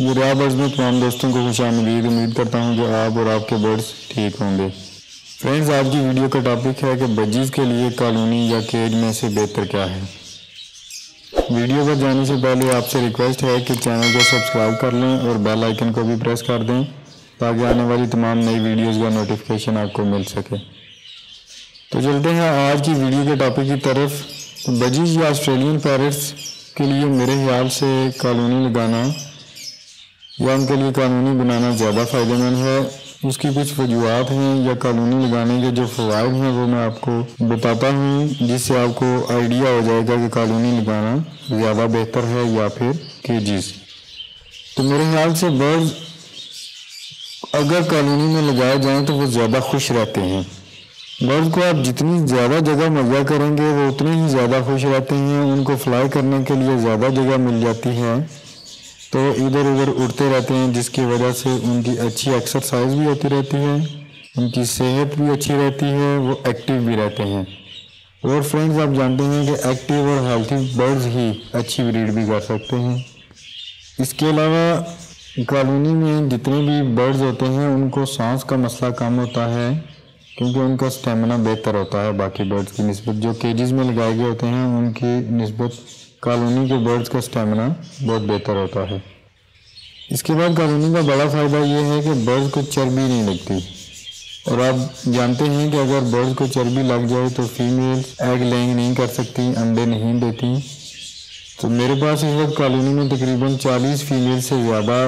मेरे बर्ड्स में तमाम दोस्तों को खुश आमदीद उम्मीद करता हूँ कि आप और आपके बर्ड्स ठीक होंगे। फ्रेंड्स आज की वीडियो का टॉपिक है कि बजीज़ के लिए कॉलोनी या केज में से बेहतर क्या है। वीडियो पर जाने से पहले आपसे रिक्वेस्ट है कि चैनल को सब्सक्राइब कर लें और बेल आइकन को भी प्रेस कर दें, ताकि आने वाली तमाम नई वीडियोज़ का नोटिफिकेशन आपको मिल सके। तो चलते हैं आज की वीडियो के टॉपिक की तरफ़। तो बजीज या ऑस्ट्रेलियन पैरट्स के लिए मेरे ख्याल से कॉलोनी लगाना या उनके लिए कानूनी बनाना ज़्यादा फ़ायदेमंद है। उसकी कुछ वजूहत हैं या कानूनी लगाने के जो फ़वाद हैं, वो मैं आपको बताता हूँ, जिससे आपको आइडिया हो जाएगा कि कानूनी लगाना ज़्यादा बेहतर है या फिर केजीज तो मेरे ख्याल से बर्ड अगर कॉलोनी में लगाए जाएँ तो वो ज़्यादा खुश रहते हैं। बर्ड को आप जितनी ज़्यादा जगह मुहैया करेंगे, वो उतने ही ज़्यादा खुश रहते हैं। उनको फ्लाई करने के लिए ज़्यादा जगह मिल जाती है। तो इधर उधर उड़ते रहते हैं, जिसकी वजह से उनकी अच्छी एक्सरसाइज भी होती रहती है, उनकी सेहत भी अच्छी रहती है, वो एक्टिव भी रहते हैं। और फ्रेंड्स आप जानते हैं कि एक्टिव और हेल्थी बर्ड्स ही अच्छी ब्रीड भी कर सकते हैं। इसके अलावा कॉलोनी में जितने भी बर्ड्स होते हैं, उनको सांस का मसला कम होता है, क्योंकि उनका स्टेमिना बेहतर होता है, बाकी बर्ड्स की नस्बत। जो केजेस में लगाए गए होते हैं, उनकी नस्बत कॉलोनी के बर्ड्स का स्टेमिना बहुत बेहतर होता है। इसके बाद कॉलोनी का बड़ा फ़ायदा ये है कि बर्ड्स को चर्बी नहीं लगती। और आप जानते हैं कि अगर बर्ड्स को चर्बी लग जाए तो फीमेल एग लेंग नहीं कर सकती, अंडे नहीं देती। तो मेरे पास इस वक्त कॉलोनी में तकरीबन 40 फीमेल से ज़्यादा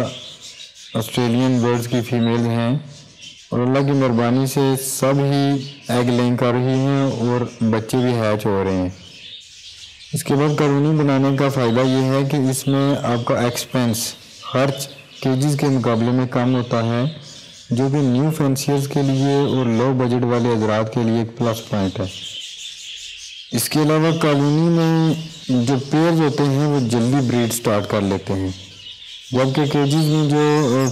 ऑस्ट्रेलियन बर्ड्स की फीमेल हैं। और अल्लाह की मेहरबानी से सब ही एग लेंग कर रही हैं और बच्चे भी हैच हो रहे हैं। इसके बाद कॉलोनी बनाने का फ़ायदा ये है कि इसमें आपका एक्सपेंस खर्च केजीज के मुकाबले में कम होता है, जो कि न्यू फैंसियर्स के लिए और लो बजट वाले हजरात के लिए एक प्लस पॉइंट है। इसके अलावा कॉलोनी में जो पेयर्स होते हैं, वो जल्दी ब्रीड स्टार्ट कर लेते हैं। जबकि केजीज में जो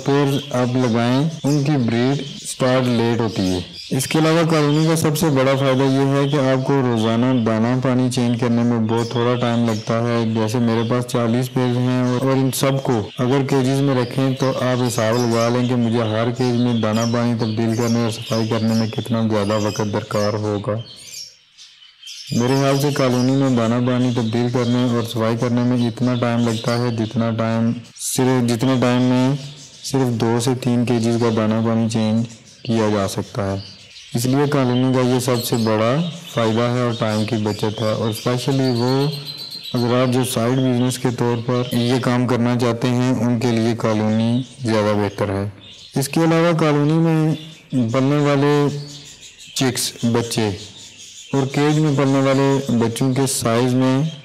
पेयर आप लगाएँ, उनकी ब्रीड स्टार्ट लेट होती है। इसके अलावा कॉलोनी का सबसे बड़ा फ़ायदा ये है कि आपको रोज़ाना दाना पानी चेंज करने में बहुत थोड़ा टाइम लगता है। जैसे मेरे पास 40 पेज हैं और इन सबको अगर केजीज में रखें तो आप हिसाब लगा लें कि मुझे हर केज में दाना पानी तब्दील करने और सफ़ाई करने में कितना ज़्यादा वक्त दरकार होगा। मेरे ख्याल से कॉलोनी में दाना पानी तब्दील करने और सफ़ाई करने में इतना टाइम लगता है जितना टाइम सिर्फ़ जितने टाइम में सिर्फ़ दो से तीन के का दाना पानी चेंज किया जा सकता है। इसलिए कॉलोनी का ये सबसे बड़ा फ़ायदा है और टाइम की बचत है। और स्पेशली वो अगर आप जो साइड बिज़नेस के तौर पर ये काम करना चाहते हैं, उनके लिए कॉलोनी ज़्यादा बेहतर है। इसके अलावा कॉलोनी में पलने वाले चिक्स बच्चे और केज में पलने वाले बच्चों के साइज़ में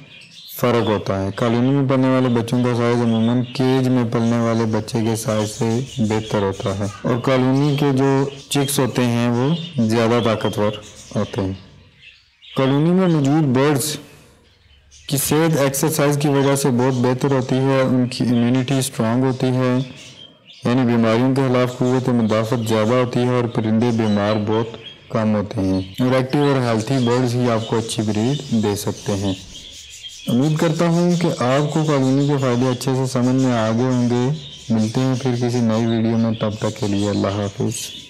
फ़र्क होता है। कॉलोनी में पलने वाले बच्चों का साइज़ अमूमन केज में पलने वाले बच्चे के साइज़ से बेहतर होता है। और कॉलोनी के जो चिक्स होते हैं, वो ज़्यादा ताकतवर होते हैं। कॉलोनी में मौजूद बर्ड्स की सेहत एक्सरसाइज की वजह से बहुत बेहतर होती है, उनकी इम्यूनिटी स्ट्रांग होती है। यानी बीमारियों के खिलाफ कुत मुदाफ़त ज़्यादा होती है और परिंदे बीमार बहुत कम होते हैं। और एक्टिव और हेल्थी बर्ड्स ही आपको अच्छी ब्रीड दे सकते हैं। उम्मीद करता हूँ कि आपको कानूनी के फ़ायदे अच्छे से समझ में आ गए होंगे। मिलते हैं फिर किसी नई वीडियो में, तब तक के लिए अल्लाह हाफिज़।